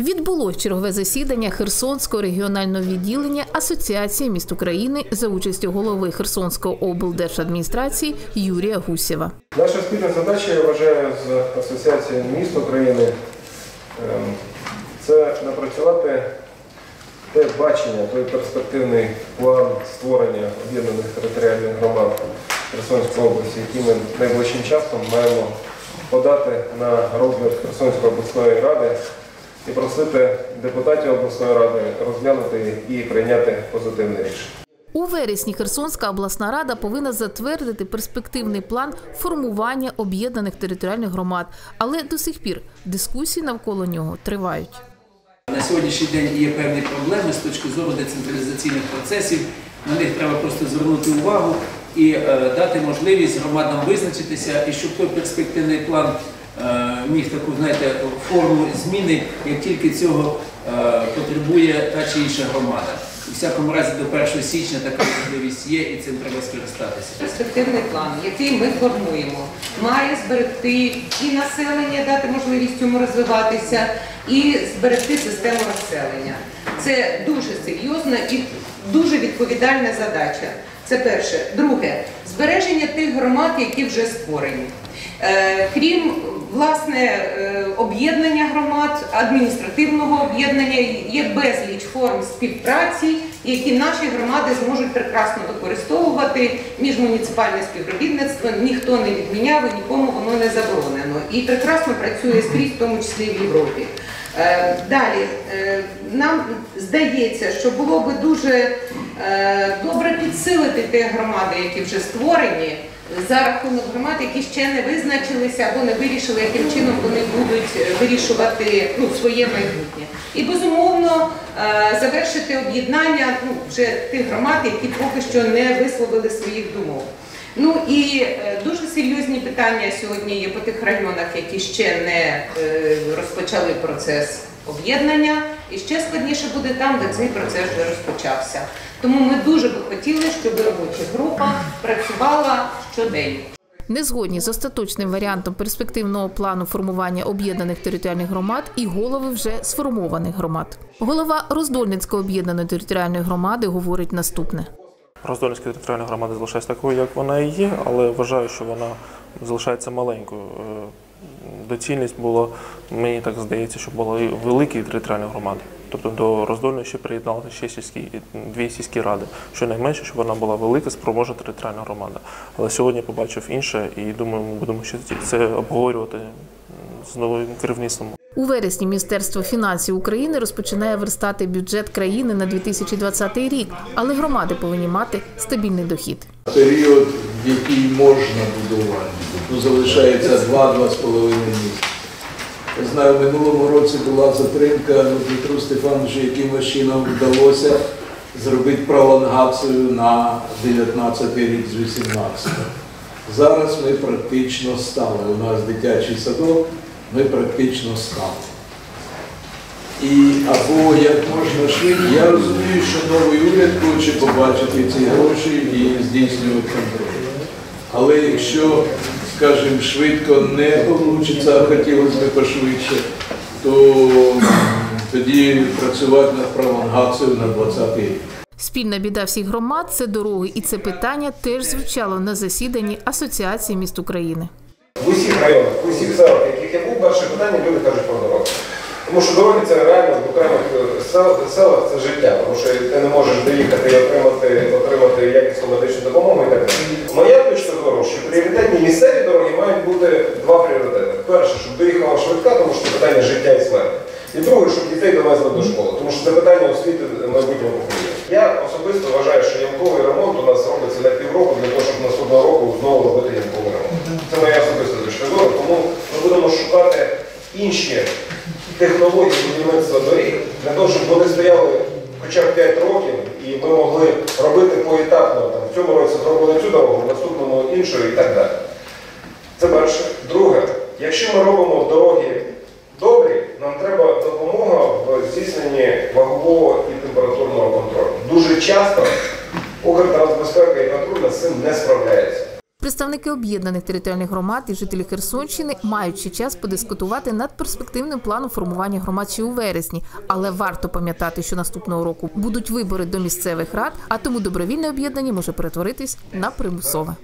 Відбулось чергове засідання Херсонського регіонального відділення Асоціації міст України за участю голови Херсонської облдержадміністрації Юрія Гусєва. Наша спільна задача, я вважаю, з Асоціацією міст України ем, це напрацювати те бачення, той перспективний план створення об'єднаних територіальних громад Херсонської області, який ми найближчим часом маємо подати на розгляд Херсонської обласної ради і просити депутатів обласної ради розглянути і прийняти позитивне рішення. У вересні Херсонська обласна рада повинна затвердити перспективний план формування об'єднаних територіальних громад, але до сих пір дискусії навколо нього тривають. На сьогоднішній день є певні проблеми з точки зору децентралізаційних процесів. На них треба просто звернути увагу і е, дати можливість громадам визначитися, і щоб той перспективний план е, міг таку, знаєте, форму зміни, як тільки цього е, потребує та чи інша громада. У всякому разі до 1 січня така можливість є, і цим треба скористатися. Перспективний план, який ми формуємо, має зберегти і населення, дати можливість цьому розвиватися, і зберегти систему розселення. Це дуже серйозна і дуже відповідальна задача. Це перше. Друге, збереження тих громад, які вже створені. Е, Крім власне е, об'єднання громад, адміністративного об'єднання, є безліч форм співпраці, які наші громади зможуть прекрасно використовувати. Міжмуніципальне співробітництво ніхто не відміняв і нікому воно не заборонено. І прекрасно працює скрізь, в тому числі в Європі. Е, Далі нам здається, що було би дуже добре підсилити ті громади, які вже створені, за рахунок громад, які ще не визначилися або не вирішили, яким чином вони будуть е, вирішувати ну, своє майбутнє. І безумовно е, завершити об'єднання ну, вже тих громад, які поки що не висловили своїх думок. Ну і е, дуже серйозні питання сьогодні є по тих районах, які ще не е, розпочали процес об'єднання, і ще складніше буде там, де цей процес вже розпочався. Тому ми дуже би хотіли, щоб робоча група працювала щодень. Не згодні з остаточним варіантом перспективного плану формування об'єднаних територіальних громад і голови вже сформованих громад. Голова Роздольницької об'єднаної територіальної громади говорить наступне. Роздольницька територіальна громада залишається такою, як вона і є, але вважаю, що вона залишається маленькою. Доцільність було, мені так здається, що були великі територіальні громади. Тобто до роздольної ще приєдналися ще сільські дві сільські ради. Щонайменше, щоб вона була велика, спроможна територіальна громада. Але сьогодні побачив інше, і думаю, ми будемо ще це обговорювати з новим керівництвом. У вересні Міністерство фінансів України розпочинає верстати бюджет країни на 2020 рік, але громади повинні мати стабільний дохід. період, в який можна будувати. Ну, залишається 2-2,5 місяці. Я знаю, в минулому році була затримка ну, Дмитру Стефановичу, якимось чином вдалося зробити пролонгацію на 19 рік з 18. Зараз ми практично стали. У нас дитячий садок, ми практично стали. І або як можна швидше, я розумію, що новий уряд хоче побачити ці гроші і здійснювати контроль. Але якщо, скажімо, швидко не вийде, а хотілося б пошвидше, то тоді працювати над пролонгацією на 20 рік. Спільна біда всіх громад це дороги, і це питання теж звучало на засіданні Асоціації міст України. В усіх районах, в усіх селах, яких я був, перше питання люди кажуть про дороги. Тому що дороги це реально в окремих е, селах це життя, тому що ти не можеш доїхати і отримати, отримати якісну медичну допомогу і так далі. Моя точка зору, що пріоритетні місцеві дороги мають бути два пріоритети. Перше, щоб доїхала швидка, тому що це питання життя і смерті. І друге, щоб дітей довезли до школи, тому що це питання освіти майбутнього покоління. Я особисто вважаю, що ямковий ремонт у нас робиться на півроку для того, щоб наступного року знову робити ямковий ремонт. Це моя особиста точка зору, тому ми будемо шукати інші технології будівництва доріг для того, щоб вони стояли хоча б 5 років і ми могли робити поетапно. Там, в цьому році зробили цю дорогу, в наступному іншу і так далі. Це перше. Друге, якщо ми робимо дороги добрі, нам треба допомога в здійсненні вагового і температурного контролю. Дуже часто Укртрансбезпека і патрульна з цим не справляється. Представники об'єднаних територіальних громад і жителі Херсонщини мають час подискутувати над перспективним планом формування громад ще у вересні, але варто пам'ятати, що наступного року будуть вибори до місцевих рад, а тому добровільне об'єднання може перетворитись на примусове.